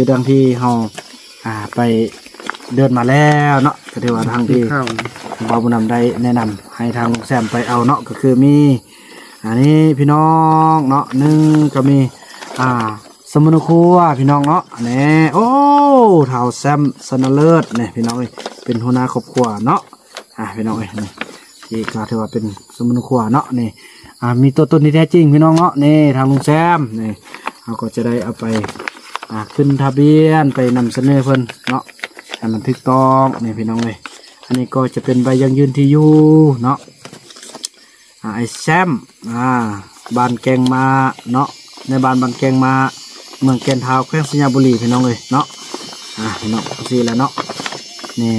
คือดังที่เฮาอ่าไปเดินมาแล้วเนาะก็ถือว่าทางที่ข้าวบาบุญนำได้แนะนำให้ทางลุงแซมไปเอาเนาะก็คือมีอันนี้พี่น้องเนาะหนึ่งก็มีอ่าสมุนครัวพี่น้องเนาะอันนี้โอ้เท่าแซมสนเลิศเนี่ยพี่น้องเอ้ยเป็นหัวหน้าครอบครัวเนาะอ่าพี่น้องเอ้ยนี่ที่ก็ถือว่าเป็นสมุนครัวเนาะนี่อ่ามีตัวตนที่แท้จริงพี่น้องเนาะนี่ทางลุงแซมนี่เราก็จะได้เอาไป อ่าขึ้นทะเบียนไปนำเสนอเพิ่นเนาะให้มันถูกต้องนี่พี่น้องเอ้ยอันนี้ก็จะเป็นใบยังยืนที่อยู่เนาะอ่าไอแซมอ่าบานแกงมาเนาะในบานบานแกงมาเมืองแกนเท้าแขวงสัญญาบุรีพี่น้องเลยเนาะอ่าพี่น้องสีแล้วเนาะนี่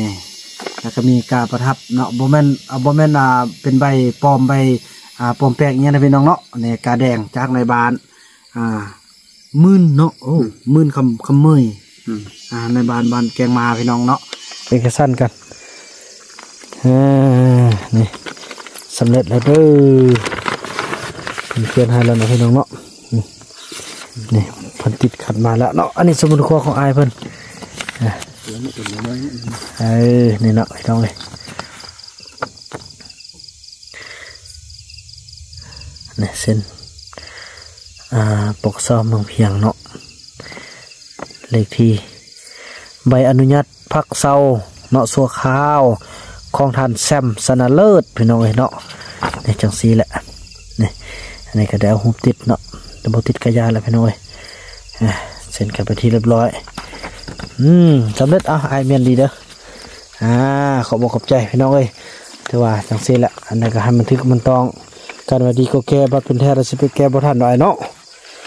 แล้วก็มีกาประทับเนาะโบแมนอ่าโบแมนอ่าเป็นใบปลอมใบอ่าปลอมแปลงอย่างเงี้ยนะพี่น้องเนาะนี่กาแดงจากในบานอ่า มื่นเนาะโอ้มื่นคำคำเมยอืมอ่า ในบานบานแกงมาพี่น้องเนาะเป็นแค่สั้นกันอ่านี่สำเร็จแล้วเด้อมีเพื่อนให้แล้วนะพี่น้องเนาะอืมนี่เพิ่นติดขัดมาแล้วเนาะอันนี้สมุนครัวของอายเพิ่นเดี๋ยวมันเป็นยังไงเออนี่เนาะพี่น้องเลยนี่เส้นอ่า ปกซ่อมเมืองเพียงเนาะเลขที่ ใบอนุญาตพักเซาเนาะสัวข้าวของท่านแซมสนาเลิศพี่น้องเอ้เนาะในจังซีแหละนี่อันนี้ก็ได้เอาหุบติดเนาะต่บ่ติดกระยาแล้วพี่น้องเอ้เซ็นกันไปที่เรียบร้อย อืมสำเร็จเอาไอเมียนดีเด้ออ่าขอบอกขอบใจพี่น้องเอ้ยถือว่าจังซีแหละอันนี้ก็ให้มันทึกมันต้องการว่าดีก็แก้บัดเป็นแท้เราสิไปแก้บ่ทันหน่อยเนาะ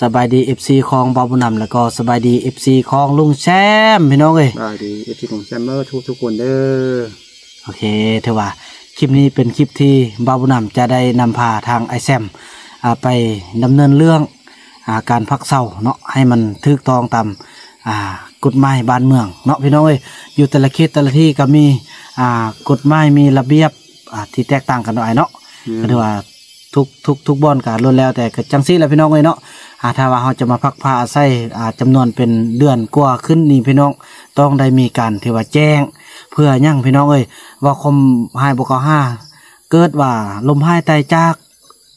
สบายดี FC ของบาบุญนำแล้วก็สบายดี FC ของลุงแชมป์พี่น้องเอ้ยได้ดี FC ของแซมเมอร์ทุกทุกๆคนเด้อโอเคถือว่าคลิปนี้เป็นคลิปที่บาบุญนำจะได้นำพาทางไอแซมอ่าไปดำเนินเรื่องอาการพักเศร้าเนาะให้มันถูกต้องตามอ่ากฎหมายบ้านเมืองเนาะพี่น้องเอ้ยอยู่แต่ละเขตแต่ละที่ก็มีอ่ากฎหมายมีระเบียบอ่าที่แตกต่างกันหน่อยเนาะก็ถือว่าทุกทุกทุกบ่อนการล้วนแล้วแต่ก็จังซี่แหละพี่น้องเอ้ยเนาะ อาถ้าว่าเราจะมาพักผ้าอาศัยอ่าจำนวนเป็นเดือนกว่าขึ้นนี่พี่น้องต้องได้มีการที่ว่าแจ้ง เพื่อยั่งพี่น้องเอ้ยว่าคมหายบกห้าเกิดว่าลมหายตายจาก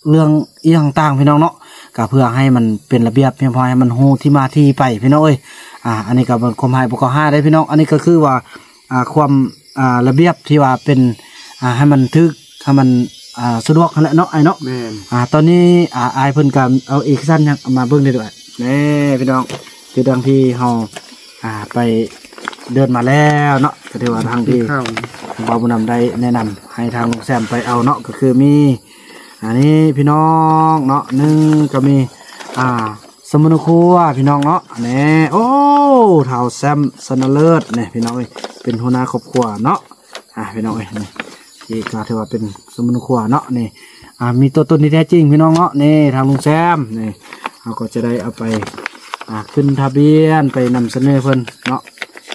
เรื่องอียงต่างๆพี่น้องเนาะก็เพื่อให้มันเป็นระเบียบเพียงพอให้มันฮู้ที่มาที่ไปพี่น้องเอ้ยอ่า อันนี้ก็เป็นคมหายบกห้าได้พี่น้อง อันนี้ก็คือว่าอ่าความอ่าระเบียบที่ว่าเป็นอ่าให้มันทึกให้มัน อ่าสะดวกนั่นแหละเนาะไอ้เนาะแม่นอ่าตอนนี้อ่าอายเพิ่นก็เอาเอกสารหยังเอามาเบิ่งได้ด้วยนี่พี่น้องคือดังที่เฮาอ่าไปเดินมาแล้วเนาะก็ถือว่าทางที่ข้าวบาบุญนำได้แนะนำให้ทางลุงแซมไปเอาเนาะก็คือมี อันนี้พี่น้องเนาะหนึ่งก็มีอ่า สมุนครัวพี่น้องเนาะอันนี้โอ้เท่าแซมสนเลิศเนี่ยพี่น้องเอ้ยเป็นหัวหน้าครอบครัวเนาะอ่าพี่น้องเอ้ยนี่ ที่ก็ถือว่าเป็นสมุนครัวเนาะนี่อ่ามีตัวตนที่แท้จริงพี่น้องเนาะนี่ทางลุงแซมนี่เราก็จะได้เอาไปอ่าขึ้นทะเบียนไปนำเสนอเพิ่นเนาะ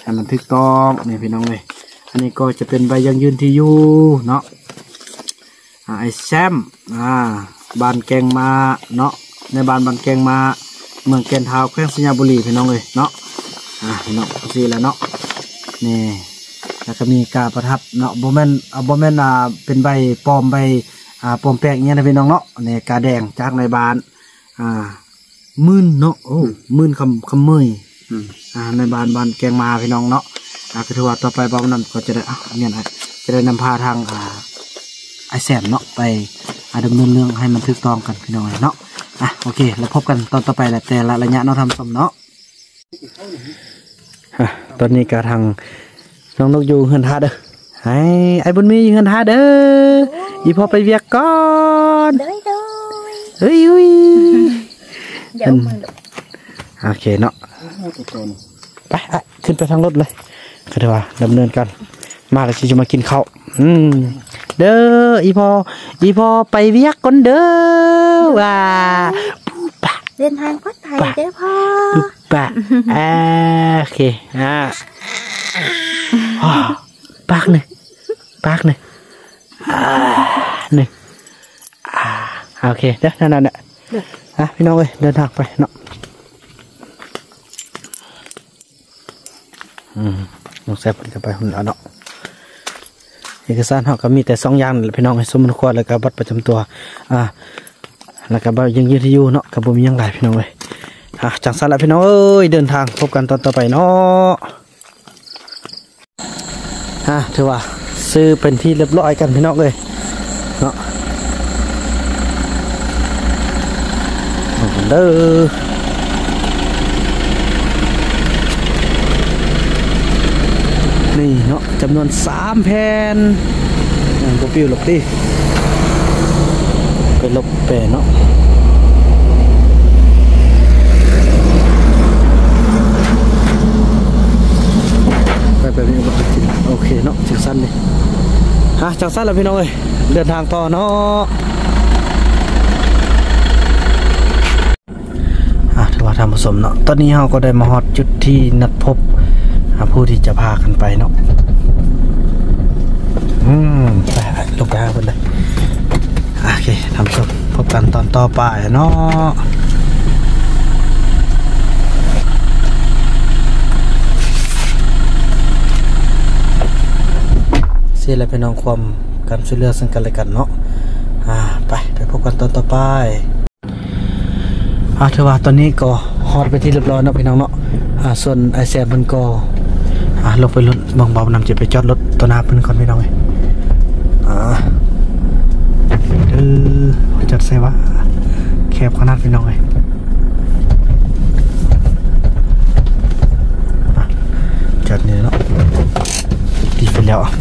ให้มันถูกต้องนี่พี่น้องเลยอันนี้ก็จะเป็นใบยังยืนที่อยู่เนาะอ่าไอแซมอ่าบานแกงมาเนาะในบานบานแกงมาเมืองแกนเท้าแขวงสัญญาบุรีพี่น้องเลยเนาะอ่าพี่น้องสีแล้วเนาะนี่ แล้วก็มีกาประทับเนาะโบแมนอ่าโบแมนอ่าเป็นใบปลอมใบอ่าปลอมแปลงอย่างเงี้ยนะพี่น้องเนาะนี่กาแดงจากในบาน อ่ามื่นเนาะโอ้มื่นคำคำเมยอืมอ่าในบ้านบ้านแกงมาพี่น้องเนาะอ่าคือถือว่าต่อไปบ้านนั้นก็จะได้อะเนี่ยนะจะได้นำพาทางอ่าไอแซมเนาะไปอ่าดำเนินเรื่องให้มันถูกต้องกันพี่น้องเนาะอะโอเค แล้วพบกันตอนต่อไปแหละแต่ละระยะเนาะทำสมเนาะอะตอนนี้ก็ทาง น้องนกอยู่เฮือนทาเด้อไอ้ไอ้บุญมีอยู่เฮือนทาเด้ออีพอไปเวียกก่อน Đới đôi เฮ้ยเฮ้ย Dẫu mà được โอเคเนาะตัวโตนไปอะขึ้นไปทางรถเลยก็ถือว่าดำเนินการมาแล้วสิจะมากินข้าวอืมเด้ออีพออีพอไปเวียกก่อนเด้อว่าปูปะเดินทางปลอดภัยเด้อพ่อปูปะอ่าโอเคอ่า ปากหนึ่งปากหนึ่งหนึ่งโอเคเด้อนั่นนั่นแหละอะพี่น้องเอ้ยเดินทางไปเนาะอืมน้องแซ่บเพิ่นไปหุ่นแล้วเนาะเอกสารเขาก็มีแต่สองอย่างพี่น้องให้สมควรแล้วก็บัตรประจำตัว อ่า แล้วก็บัตรยังยืนที่อยู่เนาะก็บ่มียังหลายพี่น้องเอ้ยอะจังซั่นละพี่น้องเอ้ยเดินทางพบกันตอนต่อไปเนาะ อะถือว่าซื้อเป็นที่เรียบร้อยกันพี่น้องเอ้ยเนาะเด้อนี่เนาะจำนวนสามแผ่นอ่าก็ปิวหลบดิไปหลบแปะเนาะไปแบบนี้ เคเนาะจังสั้นเลยฮะจังสั้นแล้วพี่น้องเอ้ยเดินทางต่อเนาะอะถือว่าทำผสมเนาะตอนนี้เราก็ได้มาฮอดจุดที่นัดพบผู้ที่จะพากันไปเนาะอืมไปลงไปหาเพิ่นเลยโอเคทำสมพบกันตอนต่อไปเนาะ เสีแล้วเป็นน้องความกันช่วยเหลือซึ่งกันและกันเนาะอ่าไปไปพบกันตอนต่อไปอ่าถือว่าตอนนี้ก็ฮอดไปที่เรียบร้อยเนาะพี่น้องเนาะอ่าส่วนไอแซมมันก็อ่าลงไปรถบางเบานำจะไปจอดรถตัวหน้าเพิ่นก่อนพี่น้องเอ้ยอ่าเออจอดใส่วะแคบขนาดพี่น้องเอ้ยอะจอดนี่เนาะดีไปแล้วอะ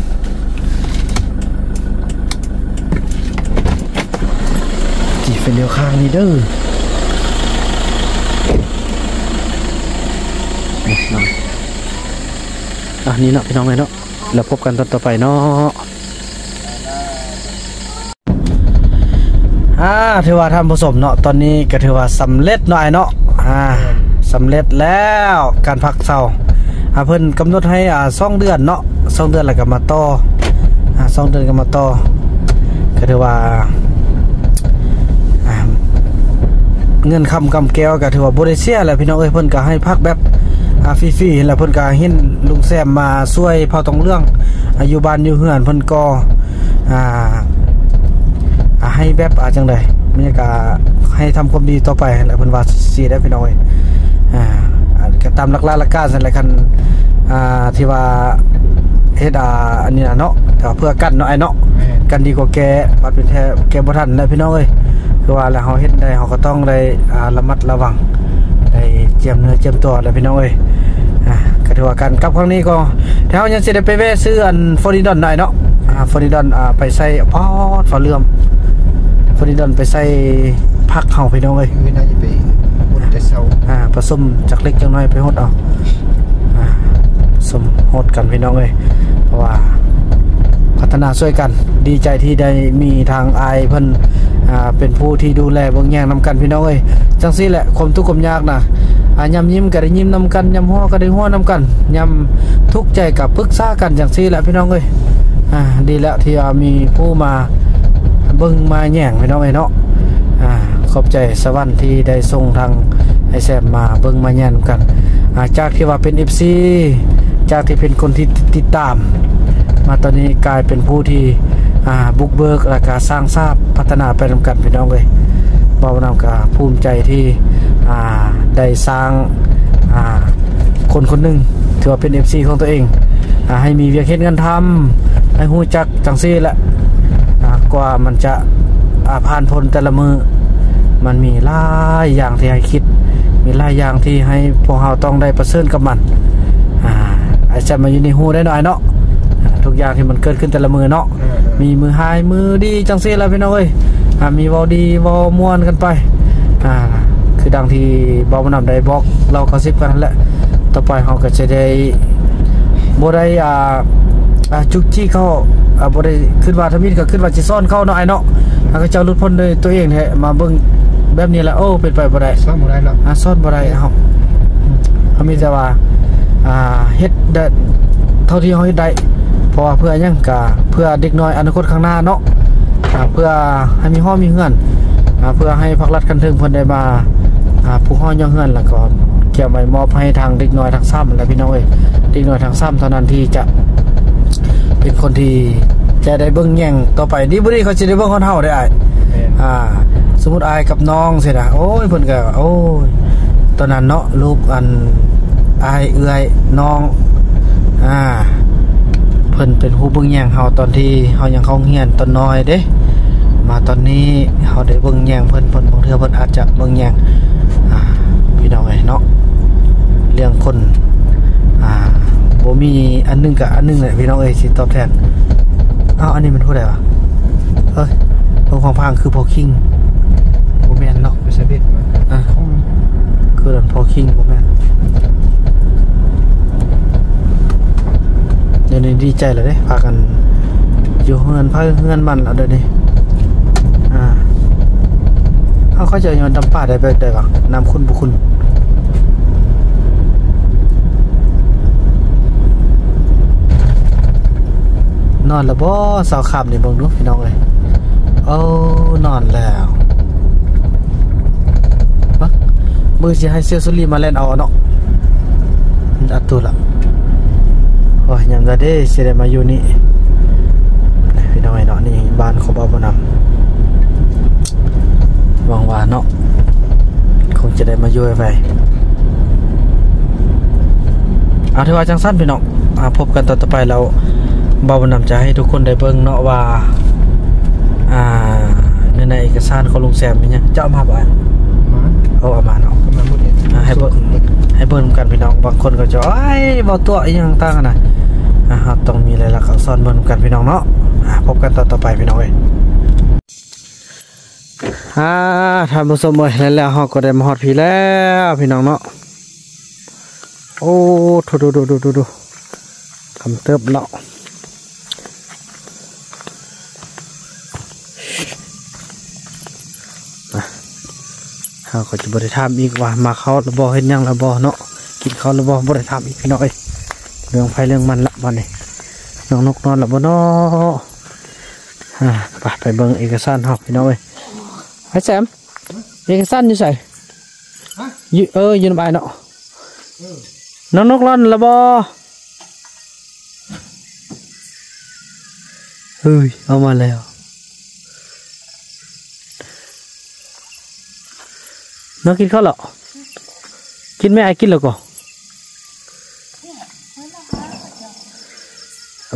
ดีไปเลี้ยวข้างนี่เด้อนี่น้องอะนี่เนาะพี่น้องเลยเนาะแล้วพบกันตอนต่อไปเนาะอ่าถือว่าทำผสมเนาะตอนนี้ก็ถือว่าสำเร็จหน่อยเนาะอ่าสำเร็จแล้วการพักเศร้าอ่าเพิ่นกำหนดให้อ่าสองเดือนเนาะสองเดือนแล้วก็มาต่ออ่าสองเดือนก็มาต่อก็ถือว่า เงินคำกำแก้วก็ถือว่าบริเซียแหละพี่น้องเอ้ยเพิ่นก็ให้พักแบบอ่าฟรีๆแล้วเพิ่นก็เห็นลุงแซมมาช่วยเผาตองเรื่องอายุบ้านอยู่เฮือนเพิ่นก็อ่าอ่าให้แบบอาจังไดมันก็ให้ทำความดีต่อไปแหล้วเพิ่นว่าสิได้พี่น้องเอ้ยอ่าอ่าก็ตามหลักหลักการนั่นแหละคันอ่าที่ว่าเฮ็ดอ่าอันนี้น่ะเนาะแต่ว่าเพื่อกันเนาะไอ้เนาะกันดีกว่าแกบัดเป็นแท้แกบ่ทันนะพี่น้องเอ้ย คือว่าแล้วเฮาเฮ็ดได้เฮาก็ต้องได้อ่าระมัดระวังได้เจียมเนื้อเจียมตัวแล้วพี่น้องเอ้ยอ่าก็ถือว่าการกลับครั้งนี้ก็ถ้าเฮายังสิได้ไปแวะซื้ออันฟอริดอนได้เนาะอ่าฟอริดอนอ่าไปใส่พอดฝาเลื่อมฟอริดอนไปใส่ผักเฮาพี่น้องเอ้ยคือน่าจะไปบนแต่เสาอ่าผสมจากเล็กจังน้อยไปฮดเอาอ่าผสมฮดกันพี่น้องเอ้ยเพราะว่าพัฒนาช่วยกันดีใจที่ได้มีทางไอายเพิ่น อ่าเป็นผู้ที่ดูแลเบิ่งแย่งนำกันพี่น้องเอ้ยจังซี่แหละความทุกข์ความยากนะอ่ายำยิ้มก็ได้ยิ้มนำกันยำหัวก็ได้หัวนำกันยำทุกข์ใจกับปรึกษากันจังซี่แหละพี่น้องเอ้ยอ่าดีแล้วที่มีผู้มาเบิ่งมาแย่งพี่น้องเอ้ยเนาะอ่าขอบใจสวรรค์ที่ได้ส่งทางไอแซมมาเบิ่งมาแย่งกันอ่าจากที่ว่าเป็น FC จากที่เป็นคนที่ติดตาม มาตอนนี้กลายเป็นผู้ที่ บุกเบิกและการสร้างทราบพัฒนาไปนำกันพี่น้องเลยเบานำกับภูมิใจที่ได้สร้างาคนคนหนึ่งถือว่าเป็น FC ของตัวเองอให้มีเวียกเฮ็ดงานทำให้หูจักจังซี่แหละกว่ามันจะาผ่านพ้นแต่ละมือมันมีหลายอย่างที่ให้คิด มีหลายอย่างที่ให้พวกเราต้องได้ประเสริญกับมันอาจจะมาอยู่ในหูได้หน่อยเนาะ ทุกอย่างที่มันเกิดขึ้นแต่ละมือเนาะมีมือหายมือดีจังซี่แล้วพี่น้องเอ้ยอ่ามีเวอดีเวอม่วนกันไปอ่าคือดังที่บอมานำได้บอกเรากระซิบกันนั่นแหละต่อไปเขาก็จะได้บ่ได้อ่าอ่าจุกจี้เขาอ่าบ่ได้ขึ้นว่าทมิตก็ขึ้นว่าสิซ่อนเข้าเนาะไอ้เนาะแล้วก็เจ้าหลุดพ้นด้วยตัวเองแท้มาเบิ่งแบบนี้แหละโอ้เป็นไปบ่ได้ซ่อมบ่ได้หรอกอ่าซ่อนบ่ได้เฮาเขามีแต่ว่าอ่าเฮ็ดได้เท่าที่เฮาเฮ็ดได้ เพราะว่าเพื่อหยังก็เพื่อเด็กน้อยอนาคตข้างหน้าเนาะอ่าเพื่อให้มีห้องมีเฮือนอ่าเพื่อให้ภาครัฐคันถึงเพิ่นได้มาอ่าผู้ห้องย่องเฮือนแล้วก็เกี่ยวไว้มอบให้ทางเด็กน้อยทางซ้ำแหละพี่น้องเอ้ยเด็กน้อยทางซ้ำเท่านั้นที่จะเป็นคนที่จะได้เบิ่งแย่งต่อไปนี่บ่ได้เขาสิได้เบิ่งคนเฮาได้อ้ายแม่นอ่า สมมุติอายกับน้องสินะโอ้ยเพิ่นก็โอ้ยตอนนั้นเนาะลูกอันอายเอื้อยน้องอ่า เพิ่นเป็นผู้เบิ่งแย่งเฮาตอนที่เฮายังเข้าเรียนตอนน้อยเด้ มาตอนนี้เฮาได้เบิ่งแย่งเพิ่นเพิ่นบางเทื่อเพิ่นอาจจะเบิ่งแย่งอ่าพี่น้องเอ้ยเนาะเรื่องคนอ่าบ่มีอันหนึงกับอันหนึงแหละพี่น้องเอ้ยสิตอบแทนอ้าวอันนี้มันผู้ใดวะเอ้ยเพิ่งฟังพังคือพอคิงบ่แม่นเนาะไปเสด็จมาอ่าคือดันพอคิงบ่แม่นเดี๋ยวนี้ดีใจเลยเด้พากัน อยู่เฮือนพาเฮือนมันแล้วเดี๋ยวนี้อ่าเอาเขาจะโยนดำป่าได้ไปได้ปะนำคุณบุคุณนอนแล้วบ่สาวขับนี่เบิ่งดูพี่น้องเอ้ยโอ้นอนแล้วปะมือสิให้เซียวสุรีมาเล่นเอาเนาะอัดตัวละ โอ้ยยามซะเด้สิได้มาอยู่นี่นี่พี่น้องเอ้ยเนาะนี่บ้านของบ่าวบ่นำหวังว่าเนาะคงจะได้มาอยู่ไปเอาถือว่าจังสั้นพี่น้องอ่าพบกันตอนต่อไปเราเบาบนำจะให้ทุกคนได้เบิ่งเนาะว่าอ่าในในเอกสารของลุงแซมนี่เนี่ยจะเอามาบ่อยมาเอาเอามาเนาะก็มาหมดเนี่ยอ่าให้เบิ่ง ให้เบิ่งกันพี่น้องบางคนก็จะไอ้บาตัวอหยังต่างกันนะอ่าครับต้องมีอะไรลักษณ์อักษรเบิ่งกันพี่น้องเนาะพบกันตอนต่อไปพี่น้องเอ้ยอ่าท่านผู้ชมเอ้ยแล้วฮอก็ได้มาฮอดพี่แล้วพี่น้องเนาะโอ้ดูดูดูดูดูดูทำเติบเนาะ เขาก็จะบริถามอีกว่ามาเขาระบอเห็นหยังระบอเนาะกินเขาระบอบริถามอีกพี่น้องเอ้ยเรื่องไฟเรื่องมันละวันนี้น้องนกนอนละบ่เนาะอ่าไปไปเบิ่งเอกสารเฮาพี่น้องเอ้ยไอ้แซมเอกสารอยู่ใส่อยู่เอออยู่ในบ้านเนาะน้องนกนอนละบ่เฮ้ยเอามาแล้ว น้องกินข้าวหรอกินไม่ไอายกินแล้วก็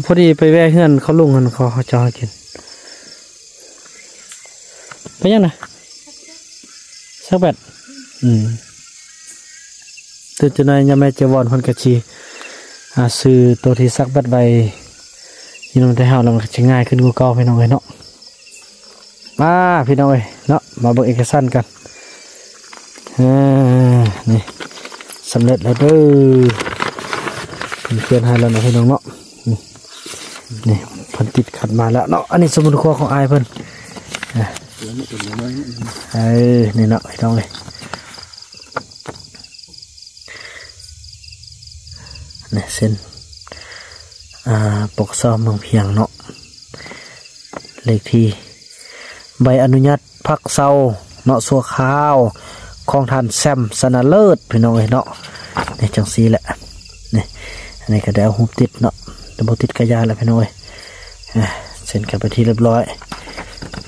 พอดีไปแวะเฮือนเขาลุงกันเขาเขาจะให้กินไปยังนะสักแบดอืมตื่นจะนายยังไม่เจวอนคนกะชีอาซื้อตัวที่สักแบดใบยินดีแต่เฮาแล้วมันก็จะง่ายขึ้นกว่าเกาพี่น้องเอ้ยเนาะมาพี่น้องเอ้ยเนาะมาเบิ่งเอกสารกัน อ่านี่สำเร็จแล้วเด้อเพื่อนให้แล้วนะพี่น้องเนาะนี่นี่พิ่นติดขัดมาแล้วเนาะอันนี้สมุดครัวของอายเพิ่นอะเอ้นี่เนาะพี่น้องเลยนี่เส้นอ่าปกซ่อมเมืองเพียงเนาะเลขที่ใบอนุญาตพักเซาเนาะสัวข้าว ของท่านแซมสนาเลิศพี่น้องเอ้ยเนาะนี่จังสีแหละนี่อันนี้ก็ได้าหุบติดเนาะดับติดกระยาแล้วพี่น้องเอ้ยเซ็นกันไปที่เรียบร้อย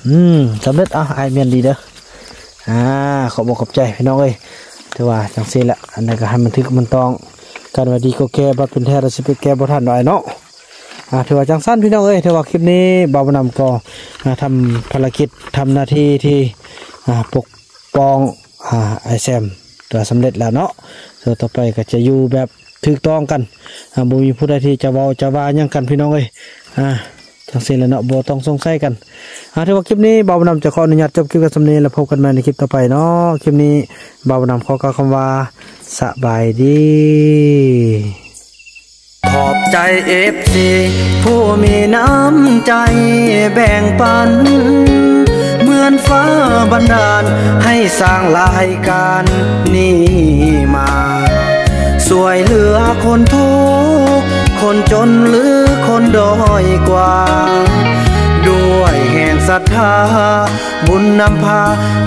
อืมสำเร็จเอาไอเมียนดีเด้ออ่าขอบอกขอบใจพี่น้องเอ้ยถือว่าจังสีแหละอันนี้ก็ให้มันทึกมันต้องการว่าดีก็แก้บัดเป็นแท้เราสิไปแก้บ่ทันหน่อยเนาะอ่าถือว่าจังสั้นพี่น้องเอ้ยถือว่าคลิปนี้บ่าวนำก็อ่าทำภารกิจทำหน้าที่ที่อ่าปกป้อง อ่าไอแซมตัวสำเร็จแล้วเนาะตัวต่อไปก็จะอยู่แบบถูกต้องกันอ่าบ่มีผู้ใดที่จะเว้าจะว่าหยังกันพี่น้องเอ้ยอ่าจังซี่แล้วเนาะบ่ต้องสงสัยกันอ่าถือว่าคลิปนี้บ่าวนำจะขออนุญาตจบคลิปกันสำเนี้แล้วพบกันใหม่ในคลิปต่อไปเนาะคลิปนี้บ่าวนำขอกล่าวคำว่าสบายดีขอบใจเอฟซีผู้มีน้ำใจแบ่งปัน มือนฟ้าบันดาล ให้สร้างรายการนี้มา สวยเหลือคนทุก คนจนหรือคนด้อยกว่า ด้วยแห่งศรัทธา บุญนำพา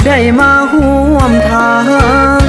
ได้มาห่วมทาง